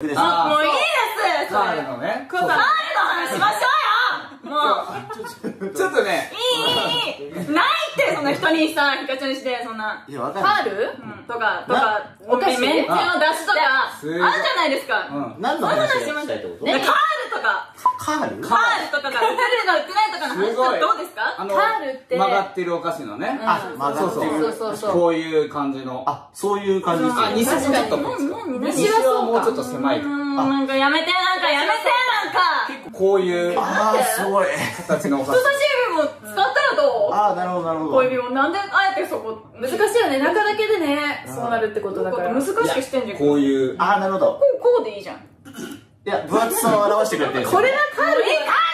もういいです。カールのねカールの話しましょうよ。もう。ちょっとね。いいいいいい。ないってそんな人にさヒカチョにしてそんな。いやわかカール？うん。とかとかお菓子めんつゆの出汁とかあるじゃないですか。うん。何の話がしたいってこと？でカールカール？カールとかが売ってるか売ってないとかの話すごい。どうですか？あのカールって曲がってるお菓子のね。あ曲がってる。そうそうそうこういう感じの。あそういう感じですあね西もちょっとこっちか？西はもうちょっと狭い。うんなんかやめてなんかやめてなんか。こういうああすごい形のお菓子。人差し指も使ったらどう？ああなるほどなるほど。小指もなんであえてそこ難しいよね。中だけでねそうなるってことだから。難しくしてんじゃん。ここういう。ああなるほど。うこうでいいじゃんいや分厚さを表してくれてるんですよ。これがカールいいカール